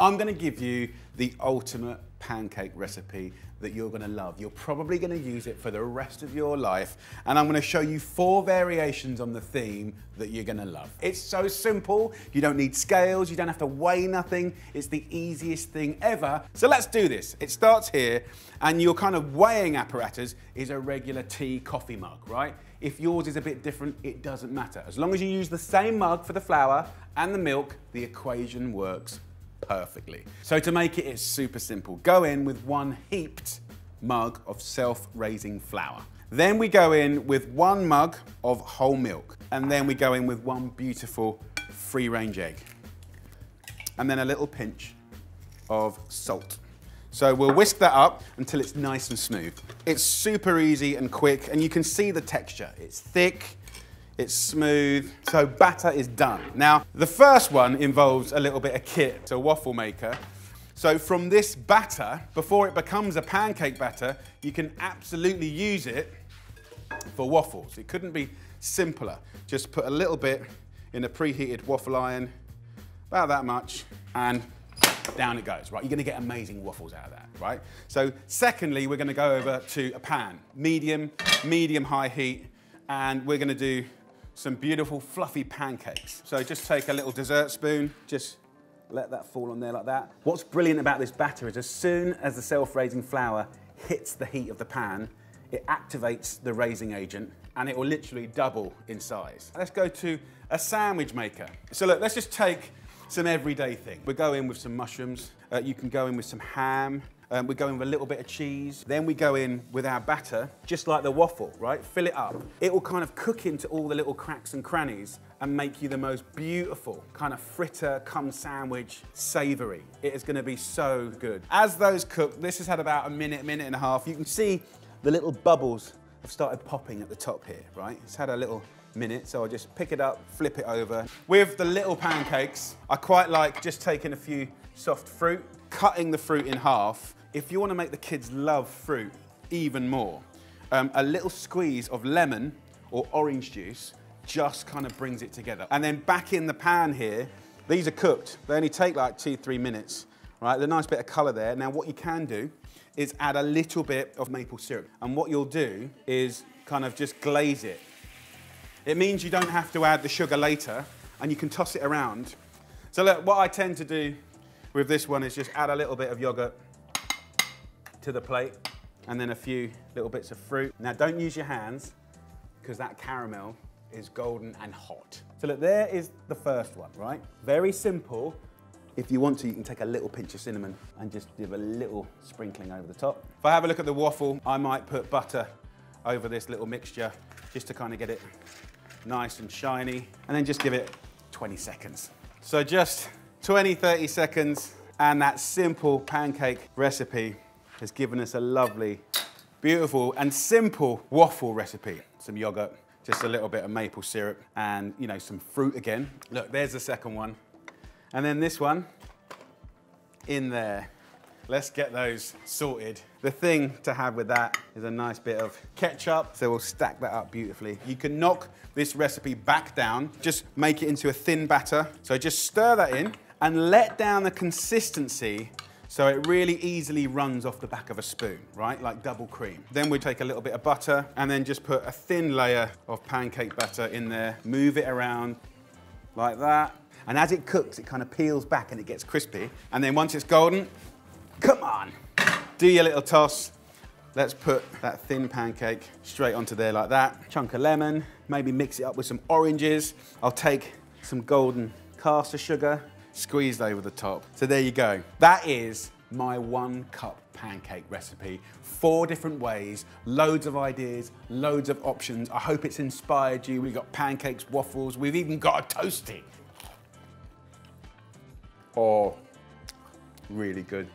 I'm gonna give you the ultimate pancake recipe that you're gonna love. You're probably gonna use it for the rest of your life, and I'm gonna show you four variations on the theme that you're gonna love. It's so simple, you don't need scales, you don't have to weigh nothing, it's the easiest thing ever. So let's do this. It starts here, and your kind of weighing apparatus is a regular tea coffee mug, right? If yours is a bit different, it doesn't matter. As long as you use the same mug for the flour and the milk, the equation works perfectly. So to make it, it's super simple. Go in with one heaped mug of self-raising flour. Then we go in with one mug of whole milk. And then we go in with one beautiful free-range egg. And then a little pinch of salt. So we'll whisk that up until it's nice and smooth. It's super easy and quick, and you can see the texture. It's thick, it's smooth, so batter is done. Now, the first one involves a little bit of kit, so waffle maker. So from this batter, before it becomes a pancake batter, you can absolutely use it for waffles. It couldn't be simpler. Just put a little bit in a preheated waffle iron, about that much, and down it goes, right? You're gonna get amazing waffles out of that, right? So secondly, we're gonna go over to a pan, medium, medium high heat, and we're gonna do some beautiful fluffy pancakes. So just take a little dessert spoon, just let that fall on there like that. What's brilliant about this batter is as soon as the self-raising flour hits the heat of the pan, it activates the raising agent and it will literally double in size. Let's go to a sandwich maker. So look, let's just take some everyday thing. We go in with some mushrooms. Uh, you can go in with some ham. Um, we go in with a little bit of cheese. Then we go in with our batter, just like the waffle, right? Fill it up. It will kind of cook into all the little cracks and crannies and make you the most beautiful kind of fritter cum sandwich savory. It is gonna be so good. As those cook, this has had about a minute, minute and a half. You can see the little bubbles have started popping at the top here, right? It's had a little minute, so I'll just pick it up, flip it over. With the little pancakes, I quite like just taking a few soft fruit, cutting the fruit in half, if you want to make the kids love fruit even more, um, a little squeeze of lemon or orange juice just kind of brings it together. And then back in the pan here, these are cooked. They only take like two, three minutes, right? A nice bit of color there. Now what you can do is add a little bit of maple syrup. And what you'll do is kind of just glaze it. It means you don't have to add the sugar later and you can toss it around. So look, what I tend to do with this one is just add a little bit of yogurt to the plate and then a few little bits of fruit. Now don't use your hands because that caramel is golden and hot. So look, there is the first one, right? Very simple. If you want to, you can take a little pinch of cinnamon and just give a little sprinkling over the top. If I have a look at the waffle, I might put butter over this little mixture just to kind of get it nice and shiny and then just give it 20 seconds. So just 20, 30 seconds and that simple pancake recipe has given us a lovely, beautiful and simple waffle recipe. Some yogurt, just a little bit of maple syrup and you know, some fruit again. Look, there's the second one. And then this one in there. Let's get those sorted. The thing to have with that is a nice bit of ketchup, so we'll stack that up beautifully. You can knock this recipe back down, just make it into a thin batter. So just stir that in and let down the consistency so it really easily runs off the back of a spoon, right? Like double cream. Then we take a little bit of butter and then just put a thin layer of pancake batter in there, move it around like that. And as it cooks, it kind of peels back and it gets crispy. And then once it's golden, come on, do your little toss. Let's put that thin pancake straight onto there like that. Chunk of lemon, maybe mix it up with some oranges. I'll take some golden caster sugar, squeezed over the top. So there you go. That is my one cup pancake recipe. Four different ways, loads of ideas, loads of options. I hope it's inspired you. We've got pancakes, waffles, we've even got a toasty. Oh, really good.